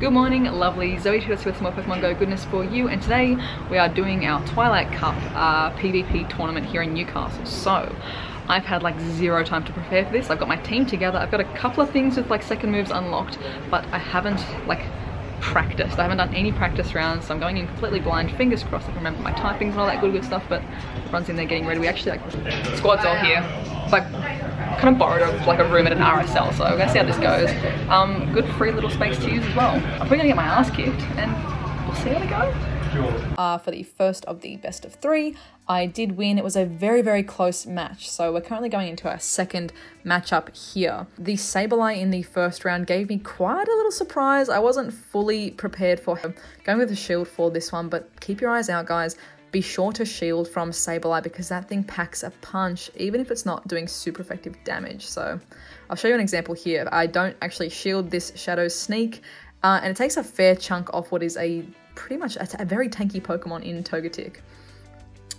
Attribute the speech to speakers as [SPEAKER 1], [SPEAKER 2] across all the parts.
[SPEAKER 1] Good morning, lovely. Zoe here with some more Pokemon Go goodness for you, and today we are doing our Twilight Cup uh, PvP tournament here in Newcastle. So, I've had like zero time to prepare for this. I've got my team together. I've got a couple of things with like second moves unlocked, but I haven't like practiced. I haven't done any practice rounds, so I'm going in completely blind. Fingers crossed I can remember my typings and all that good good stuff, but runs in there getting ready. We actually like, squad's all here. It's like kind of borrowed like a room at an RSL, so we're gonna see how this goes. Um, good free little space to use as well. I'm probably gonna get my ass kicked, and we'll see how we go. Uh, for the first of the best of three, I did win. It was a very, very close match. So we're currently going into our second matchup here. The Sableye in the first round gave me quite a little surprise. I wasn't fully prepared for him. Going with the shield for this one, but keep your eyes out, guys be sure to shield from Sableye because that thing packs a punch, even if it's not doing super effective damage. So I'll show you an example here. I don't actually shield this Shadow Sneak, uh, and it takes a fair chunk off what is a pretty much a, a very tanky Pokemon in Togetic.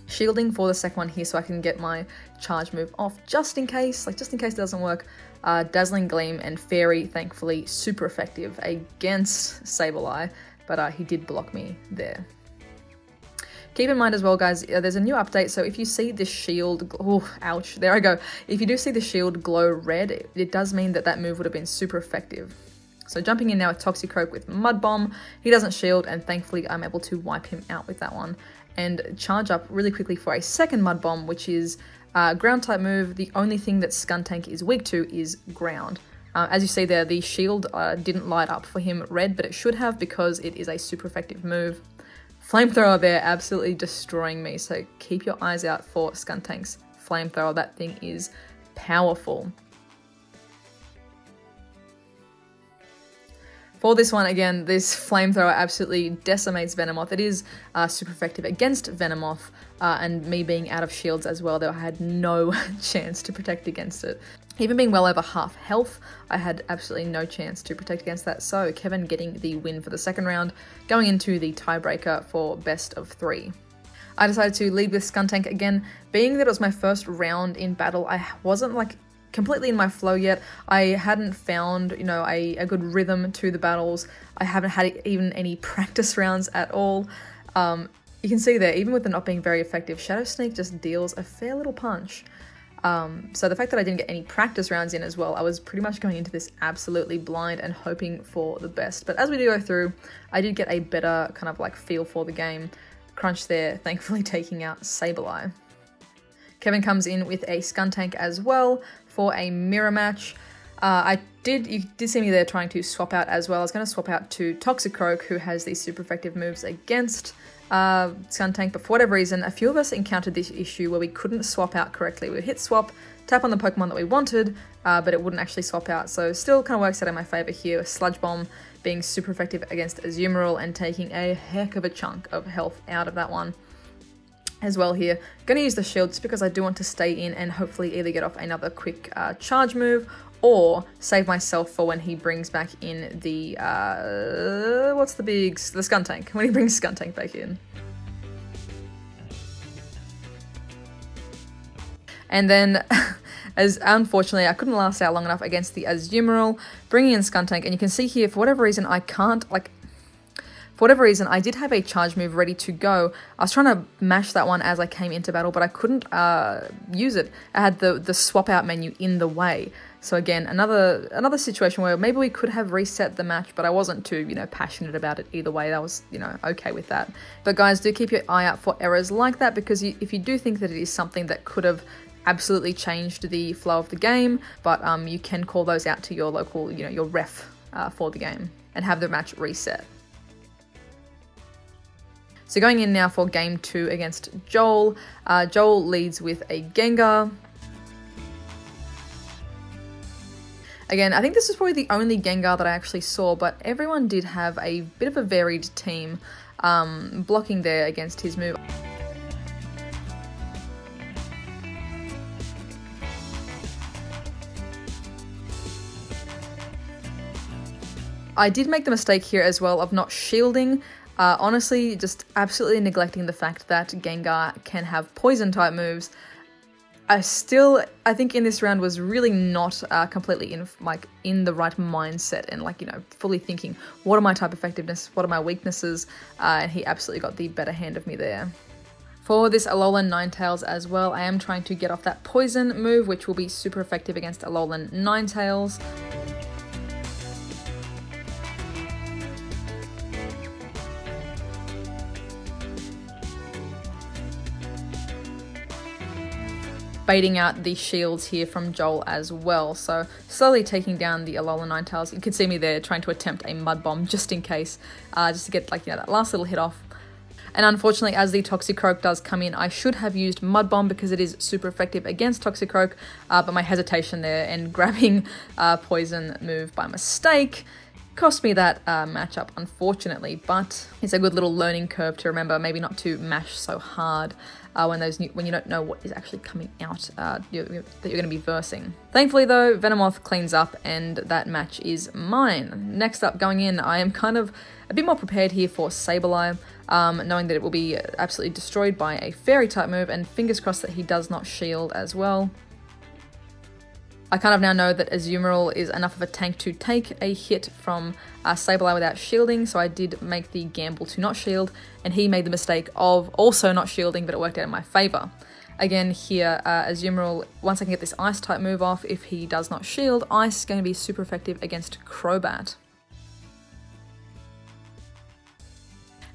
[SPEAKER 1] Shielding for the second one here so I can get my charge move off just in case, like just in case it doesn't work. Uh, Dazzling Gleam and Fairy, thankfully, super effective against Sableye, but uh, he did block me there. Keep in mind as well, guys, uh, there's a new update, so if you see the shield, oh, ouch, there I go. If you do see the shield glow red, it, it does mean that that move would have been super effective. So jumping in now with Toxicroak with Mud Bomb, he doesn't shield, and thankfully I'm able to wipe him out with that one. And charge up really quickly for a second Mud Bomb, which is a ground type move. The only thing that Skuntank is weak to is ground. Uh, as you see there, the shield uh, didn't light up for him red, but it should have because it is a super effective move. Flamethrower there absolutely destroying me, so keep your eyes out for Skuntank's Flamethrower. That thing is powerful. For this one, again, this Flamethrower absolutely decimates Venomoth. It is uh, super effective against Venomoth, uh, and me being out of shields as well, though I had no chance to protect against it. Even being well over half health, I had absolutely no chance to protect against that. So Kevin getting the win for the second round, going into the tiebreaker for best of three. I decided to lead with Skuntank again. Being that it was my first round in battle, I wasn't like completely in my flow yet. I hadn't found, you know, a, a good rhythm to the battles. I haven't had even any practice rounds at all. Um, you can see there, even with it not being very effective, Shadow Sneak just deals a fair little punch. Um, so the fact that I didn't get any practice rounds in as well, I was pretty much going into this absolutely blind and hoping for the best. But as we do go through, I did get a better kind of like feel for the game. Crunch there, thankfully taking out Sableye. Kevin comes in with a Skuntank as well for a mirror match. Uh, I did, you did see me there trying to swap out as well. I was going to swap out to Toxicroak, who has these super effective moves against uh, Skuntank, but for whatever reason, a few of us encountered this issue where we couldn't swap out correctly. We would hit swap, tap on the Pokemon that we wanted, uh, but it wouldn't actually swap out. So still kind of works out in my favor here. Sludge Bomb being super effective against Azumarill and taking a heck of a chunk of health out of that one as well here. Gonna use the shield just because I do want to stay in and hopefully either get off another quick uh, charge move or save myself for when he brings back in the, uh, what's the big, the Skuntank, when he brings Skuntank back in. And then, as unfortunately, I couldn't last out long enough against the Azumarill, bringing in Skuntank, and you can see here, for whatever reason, I can't, like, for whatever reason, I did have a charge move ready to go. I was trying to mash that one as I came into battle, but I couldn't uh, use it. I had the, the swap out menu in the way. So again, another another situation where maybe we could have reset the match, but I wasn't too, you know, passionate about it either way. I was, you know, okay with that. But guys, do keep your eye out for errors like that because you, if you do think that it is something that could have absolutely changed the flow of the game, but um, you can call those out to your local, you know, your ref uh, for the game and have the match reset. So going in now for game two against Joel. Uh, Joel leads with a Gengar. Again, I think this is probably the only Gengar that I actually saw, but everyone did have a bit of a varied team um, blocking there against his move. I did make the mistake here as well of not shielding. Uh, honestly, just absolutely neglecting the fact that Gengar can have poison type moves I still, I think in this round was really not uh, completely in like in the right mindset and like you know fully thinking what are my type effectiveness, what are my weaknesses, uh, and he absolutely got the better hand of me there. For this Alolan Ninetales as well, I am trying to get off that Poison move, which will be super effective against Alolan Ninetales. Baiting out the shields here from Joel as well. So slowly taking down the Alolan Ninetales. You can see me there trying to attempt a Mud Bomb just in case, uh, just to get like you know, that last little hit off. And unfortunately, as the Toxicroak does come in, I should have used Mud Bomb because it is super effective against Toxicroak, uh, but my hesitation there and grabbing uh, Poison move by mistake cost me that uh, matchup, unfortunately, but it's a good little learning curve to remember maybe not to mash so hard uh, when those new, when you don't know what is actually coming out uh, you're, you're, that you're going to be versing. Thankfully, though, Venomoth cleans up and that match is mine. Next up, going in, I am kind of a bit more prepared here for Sableye, um, knowing that it will be absolutely destroyed by a Fairy type move, and fingers crossed that he does not shield as well. I kind of now know that Azumarill is enough of a tank to take a hit from uh, Sableye without shielding, so I did make the gamble to not shield, and he made the mistake of also not shielding, but it worked out in my favour. Again, here, uh, Azumarill, once I can get this Ice type move off, if he does not shield, Ice is going to be super effective against Crobat.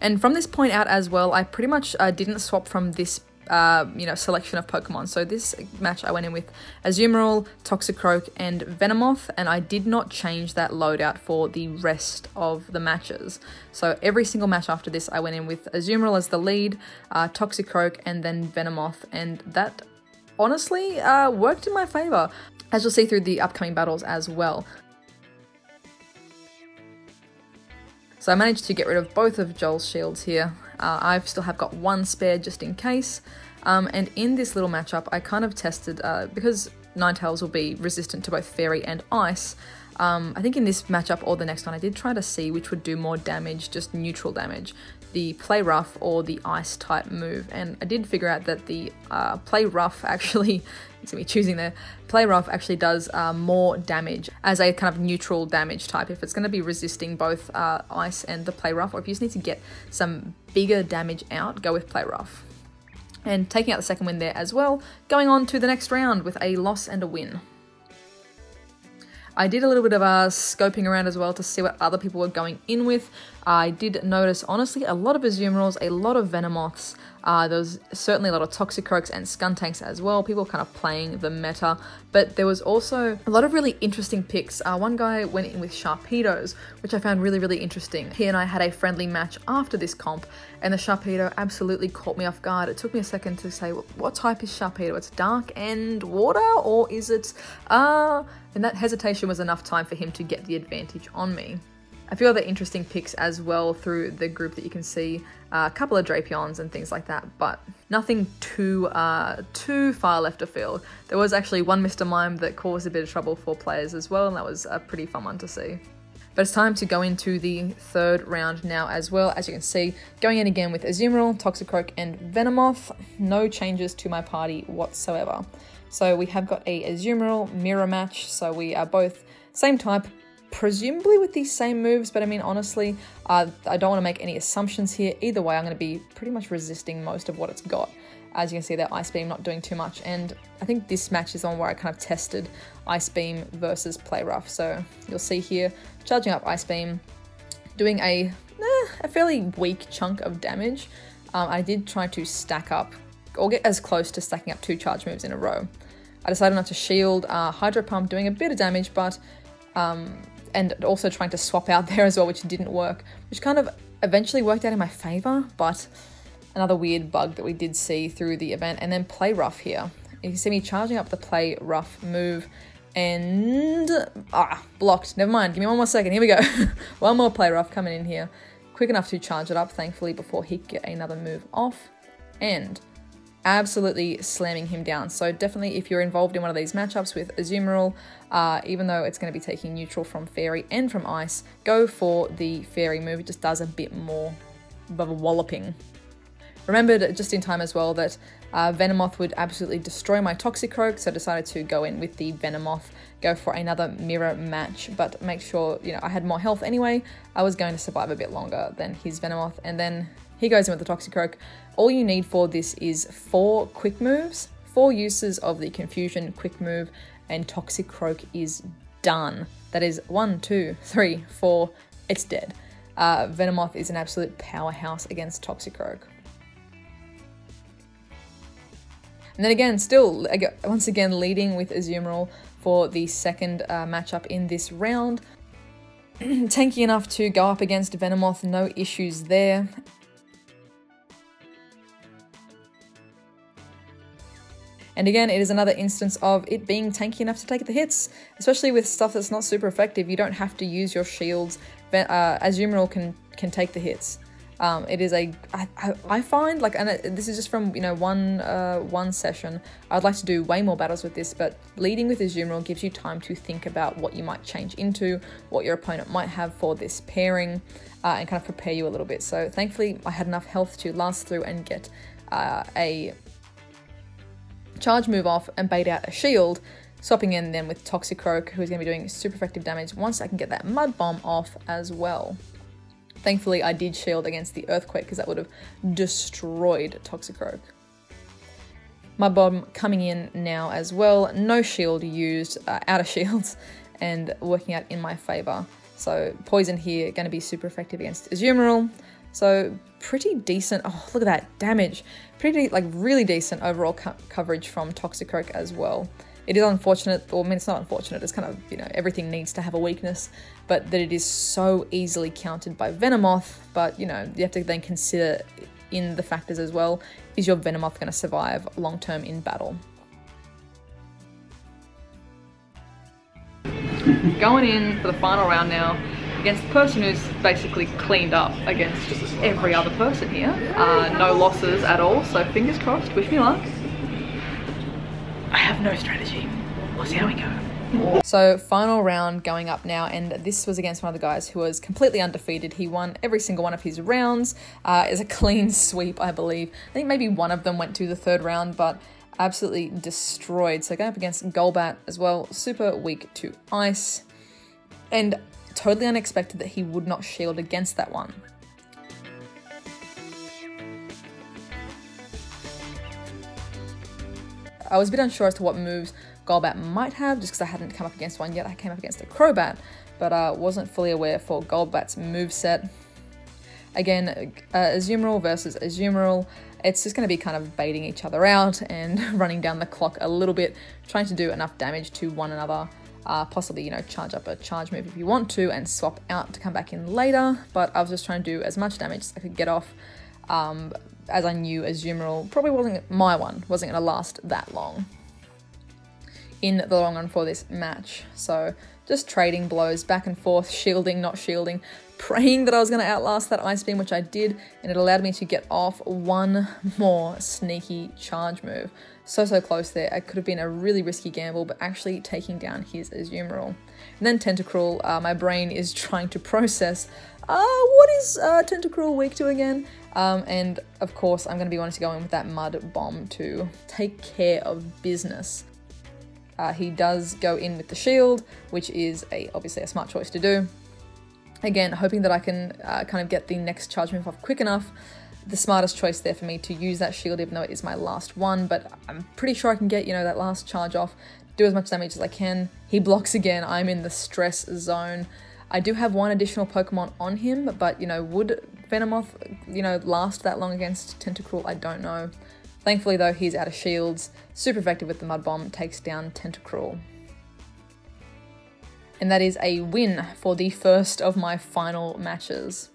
[SPEAKER 1] And from this point out as well, I pretty much uh, didn't swap from this uh, you know, selection of Pokemon. So this match I went in with Azumarill, Toxicroak, and Venomoth, and I did not change that loadout for the rest of the matches. So every single match after this, I went in with Azumarill as the lead, uh, Toxicroak, and then Venomoth, and that honestly uh, worked in my favor, as you'll see through the upcoming battles as well. So I managed to get rid of both of Joel's shields here. Uh, I still have got one spare just in case. Um, and in this little matchup, I kind of tested, uh, because Ninetales will be resistant to both Fairy and Ice, um, I think in this matchup or the next one, I did try to see which would do more damage, just neutral damage, the Play Rough or the Ice type move. And I did figure out that the uh, Play Rough actually, it's gonna be choosing there, Play Rough actually does uh, more damage as a kind of neutral damage type. If it's gonna be resisting both uh, Ice and the Play Rough, or if you just need to get some bigger damage out, go with Play Rough. And taking out the second win there as well, going on to the next round with a loss and a win. I did a little bit of uh, scoping around as well to see what other people were going in with. I did notice, honestly, a lot of Azumarills, a lot of Venomoths. Uh, there was certainly a lot of Toxicroaks and Skuntanks as well, people kind of playing the meta. But there was also a lot of really interesting picks. Uh, one guy went in with Sharpedos, which I found really, really interesting. He and I had a friendly match after this comp, and the Sharpedo absolutely caught me off guard. It took me a second to say, what type is Sharpedo? It's dark and water, or is it... Uh, and that hesitation was enough time for him to get the advantage on me. A few other interesting picks as well through the group that you can see, uh, a couple of Drapions and things like that, but nothing too uh, too far left of field. There was actually one Mr. Mime that caused a bit of trouble for players as well, and that was a pretty fun one to see. But it's time to go into the third round now as well. As you can see, going in again with Azumarill, Toxicroak, and Venomoth. No changes to my party whatsoever. So we have got a Azumarill mirror match, so we are both same type, presumably with these same moves, but I mean, honestly, uh, I don't want to make any assumptions here. Either way, I'm going to be pretty much resisting most of what it's got. As you can see, that Ice Beam not doing too much, and I think this match is on where I kind of tested Ice Beam versus Play Rough. So you'll see here, charging up Ice Beam, doing a, eh, a fairly weak chunk of damage. Um, I did try to stack up, or get as close to stacking up two charge moves in a row. I decided not to shield uh, Hydro Pump, doing a bit of damage, but um, and also trying to swap out there as well, which didn't work, which kind of eventually worked out in my favor, but another weird bug that we did see through the event. And then Play Rough here. You can see me charging up the Play Rough move and ah, blocked. Never mind. Give me one more second. Here we go. one more Play Rough coming in here. Quick enough to charge it up, thankfully, before he get another move off. And absolutely slamming him down. So definitely if you're involved in one of these matchups with Azumarill, uh, even though it's going to be taking neutral from Fairy and from Ice, go for the Fairy move. It just does a bit more of a walloping. Remembered just in time as well that Uh, Venomoth would absolutely destroy my Toxicroak, so I decided to go in with the Venomoth, go for another mirror match, but make sure, you know, I had more health anyway. I was going to survive a bit longer than his Venomoth, and then he goes in with the Toxicroak. All you need for this is four quick moves, four uses of the Confusion quick move, and Toxicroak is done. That is one, two, three, four, it's dead. Uh, Venomoth is an absolute powerhouse against Toxicroak. And then again, still, once again, leading with Azumarill for the second uh, matchup in this round. Tanky enough to go up against Venomoth, no issues there. And again, it is another instance of it being tanky enough to take the hits, especially with stuff that's not super effective. You don't have to use your shields. Uh, Azumarill can can take the hits. Um, it is a I, I find like and this is just from you know one uh, one session. I'd like to do way more battles with this, but leading with Azumarill gives you time to think about what you might change into, what your opponent might have for this pairing, uh, and kind of prepare you a little bit. So thankfully, I had enough health to last through and get uh, a charge move off and bait out a shield, swapping in then with Toxicroak, who's going to be doing super effective damage once I can get that Mud Bomb off as well. Thankfully, I did shield against the Earthquake because that would have destroyed Toxicroak. Mud Bomb coming in now as well. No shield used, uh, out of shields, and working out in my favor. So poison here, going to be super effective against Azumarill. So pretty decent. Oh, look at that damage. Pretty, like, really decent overall co coverage from Toxicroak as well. It is unfortunate, or I mean, it's not unfortunate, it's kind of, you know, everything needs to have a weakness, but that it is so easily countered by Venomoth, but, you know, you have to then consider in the factors as well, is your Venomoth going to survive long term in battle? Going in for the final round now against the person who's basically cleaned up against every other person here. Uh, no losses at all, so fingers crossed, wish me luck. I have no strategy. We'll see how we go. So final round going up now and this was against one of the guys who was completely undefeated. He won every single one of his rounds. Uh, is a clean sweep I believe. I think maybe one of them went to the third round but absolutely destroyed. So going up against Golbat as well, super weak to ice. And totally unexpected that he would not shield against that one. I was a bit unsure as to what moves Golbat might have, just because I hadn't come up against one yet. I came up against a Crobat, but uh, wasn't fully aware for Golbat's move set. Again, uh, Azumarill versus Azumarill, it's just going to be kind of baiting each other out and running down the clock a little bit, trying to do enough damage to one another. Uh, possibly, you know, charge up a charge move if you want to and swap out to come back in later. But I was just trying to do as much damage as I could get off um, as I knew Azumarill probably wasn't my one, wasn't going to last that long in the long run for this match. So just trading blows back and forth, shielding, not shielding, praying that I was going to outlast that Ice Beam, which I did, and it allowed me to get off one more sneaky charge move. So, so close there. It could have been a really risky gamble, but actually taking down his Azumarill. And then Tentacruel, uh, my brain is trying to process, uh, what is uh, Tentacruel weak to again? Um, and of course, I'm going to be wanting to go in with that Mud Bomb to take care of business. Uh, he does go in with the shield, which is a obviously a smart choice to do. Again, hoping that I can uh, kind of get the next charge move off quick enough. The smartest choice there for me to use that shield, even though it is my last one, but I'm pretty sure I can get, you know, that last charge off, do as much damage as I can. He blocks again, I'm in the stress zone. I do have one additional Pokemon on him, but, you know, would Venomoth, you know, last that long against Tentacruel? I don't know. Thankfully, though, he's out of shields, super effective with the Mud Bomb, takes down Tentacruel. And that is a win for the first of my final matches.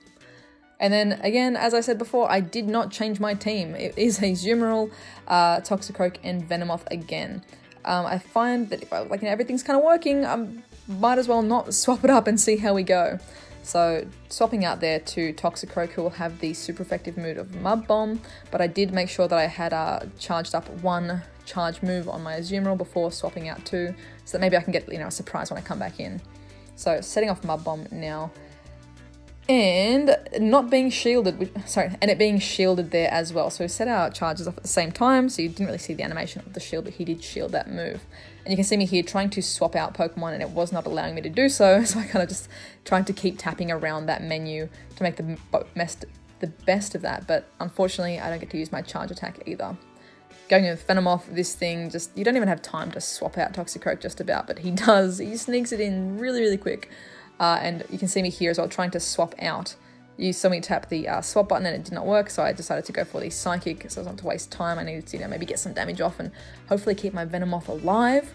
[SPEAKER 1] And then again, as I said before, I did not change my team. It is a Azumarill, uh, Toxicroak, and Venomoth again. Um, I find that if I, like you know, everything's kind of working, I might as well not swap it up and see how we go. So swapping out there to Toxicroak, who will have the super effective move of Mud Bomb, but I did make sure that I had uh, charged up one charge move on my Azumarill before swapping out two, so that maybe I can get you know a surprise when I come back in. So setting off Mud Bomb now. And not being shielded sorry and it being shielded there as well so we set our charges off at the same time so you didn't really see the animation of the shield but he did shield that move and you can see me here trying to swap out pokemon and it was not allowing me to do so so i kind of just tried to keep tapping around that menu to make the best the best of that but unfortunately i don't get to use my charge attack either going with Venomoth, this thing just, you don't even have time to swap out Toxicroak just about, but he does. He sneaks it in really, really quick. Uh, and you can see me here as well trying to swap out. You saw me tap the uh, swap button and it did not work, so I decided to go for the Psychic, so I was not to waste time. I needed to, you know, maybe get some damage off and hopefully keep my Venomoth alive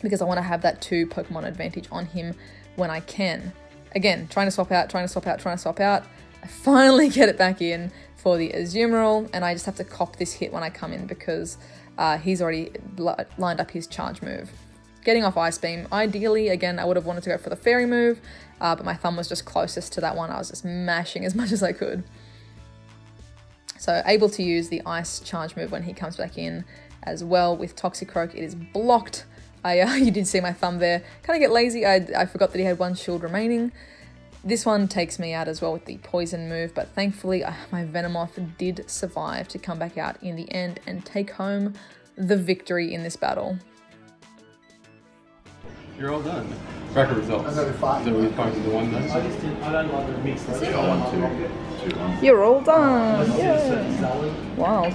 [SPEAKER 1] because I want to have that two Pokemon advantage on him when I can. Again, trying to swap out, trying to swap out, trying to swap out. I finally get it back in for the Azumarill, and I just have to cop this hit when I come in because uh, he's already lined up his charge move getting off Ice Beam. Ideally, again, I would have wanted to go for the Fairy move, uh, but my thumb was just closest to that one. I was just mashing as much as I could. So able to use the Ice Charge move when he comes back in as well. With Toxicroak, it is blocked. I, uh, you did see my thumb there. Kind of get lazy. I, I forgot that he had one shield remaining. This one takes me out as well with the poison move, but thankfully uh, my Venomoth did survive to come back out in the end and take home the victory in this battle.
[SPEAKER 2] You're all done. Record results. I got five. So we find the one then? I just didn't, I don't like the mix.
[SPEAKER 1] Yeah, one, two, two, one. You're all done. Yeah. Wow.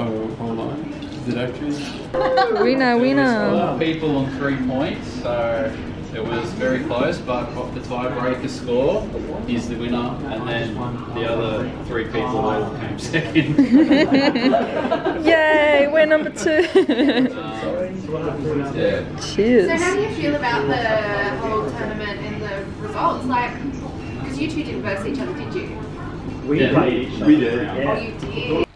[SPEAKER 2] Oh, hold on. Is it actually?
[SPEAKER 1] winner, winner.
[SPEAKER 3] People on three points, so it was very close, but the tiebreaker score is the winner, and then the other three people all came second.
[SPEAKER 1] Yay, we're number two.
[SPEAKER 3] um, yeah.
[SPEAKER 1] Cheers.
[SPEAKER 4] So how do you feel about the whole tournament and the results? Like, because you two didn't verse each other, did you?
[SPEAKER 2] We yeah. played We did. Yeah.
[SPEAKER 4] Oh, you did?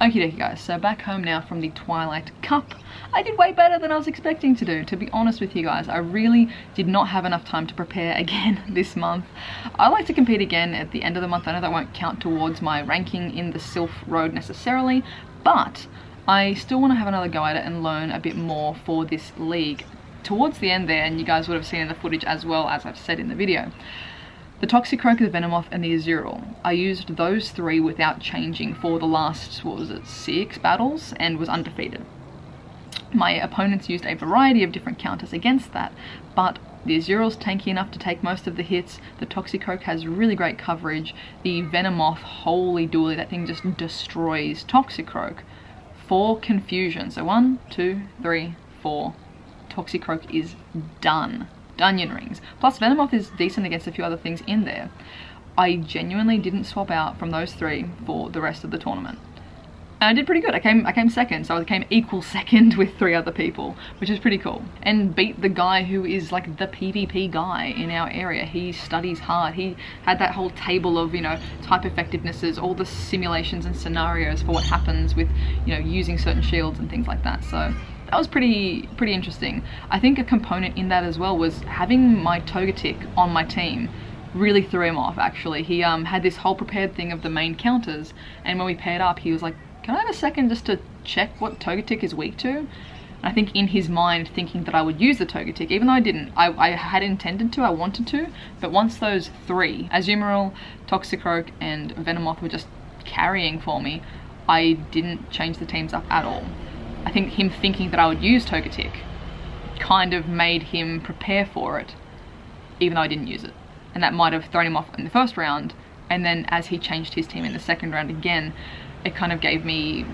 [SPEAKER 1] Okie dokie guys, so back home now from the Twilight Cup. I did way better than I was expecting to do, to be honest with you guys. I really did not have enough time to prepare again this month. I like to compete again at the end of the month. I know that won't count towards my ranking in the Silph Road necessarily, but I still want to have another go at it and learn a bit more for this league. Towards the end there, and you guys would have seen in the footage as well as I've said in the video, the Toxicroak, the Venomoth, and the Azurill. I used those three without changing for the last, what was it, six battles, and was undefeated. My opponents used a variety of different counters against that, but the Azurill's tanky enough to take most of the hits, the Toxicroak has really great coverage, the Venomoth, holy dooly, that thing just destroys Toxicroak. Four confusion, so one, two, three, four. Toxicroak is done. Onion rings. Plus Venomoth is decent against a few other things in there. I genuinely didn't swap out from those three for the rest of the tournament. And I did pretty good. I came I came second, so I came equal second with three other people, which is pretty cool. And beat the guy who is like the PvP guy in our area. He studies hard. He had that whole table of, you know, type effectivenesses, all the simulations and scenarios for what happens with, you know, using certain shields and things like that. So that was pretty pretty interesting. I think a component in that as well was having my Togetic on my team really threw him off actually. He um, had this whole prepared thing of the main counters and when we paired up he was like, can I have a second just to check what Togetic is weak to? And I think in his mind thinking that I would use the Togetic, even though I didn't, I, I had intended to, I wanted to, but once those three, Azumarill, Toxicroak and Venomoth were just carrying for me, I didn't change the teams up at all. I think him thinking that I would use Togetic kind of made him prepare for it, even though I didn't use it. And that might have thrown him off in the first round, and then as he changed his team in the second round again, it kind of gave me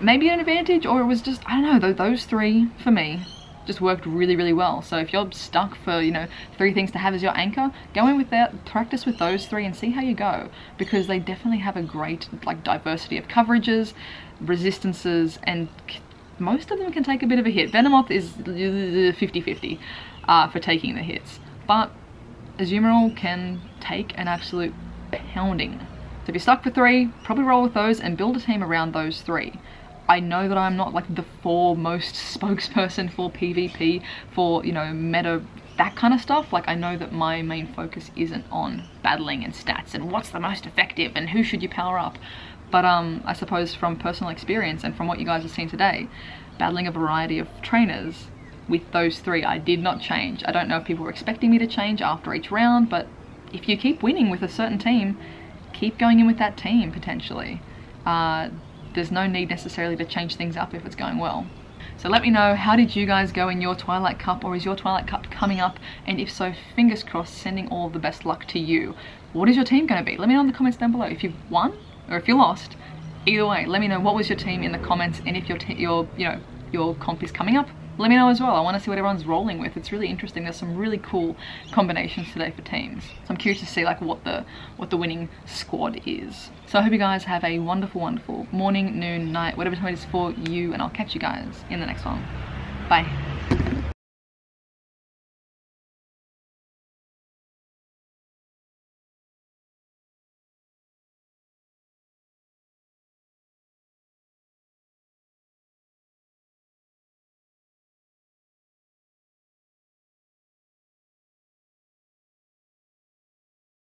[SPEAKER 1] maybe an advantage, or it was just, I don't know, those three, for me, just worked really, really well. So if you're stuck for, you know, three things to have as your anchor, go in with that, practice with those three and see how you go. Because they definitely have a great, like, diversity of coverages, resistances, and most of them can take a bit of a hit. Venomoth is 50-50 uh, for taking the hits, but Azumarill can take an absolute pounding. So if you're stuck for three, probably roll with those and build a team around those three. I know that I'm not like the foremost spokesperson for PvP, for, you know, meta, that kind of stuff. Like I know that my main focus isn't on battling and stats and what's the most effective and who should you power up. But um, I suppose from personal experience and from what you guys have seen today, battling a variety of trainers with those three. I did not change. I don't know if people were expecting me to change after each round, but if you keep winning with a certain team, keep going in with that team potentially. Uh, there's no need necessarily to change things up if it's going well. So let me know, how did you guys go in your Twilight Cup or is your Twilight Cup coming up? And if so, fingers crossed, sending all the best luck to you. What is your team going to be? Let me know in the comments down below. If you've won or if you lost, either way, let me know what was your team in the comments and if your, your you know, your comp is coming up let me know as well. I want to see what everyone's rolling with. It's really interesting. There's some really cool combinations today for teams. So I'm curious to see like what the what the winning squad is. So I hope you guys have a wonderful, wonderful morning, noon, night, whatever time it is for you, and I'll catch you guys in the next one. Bye.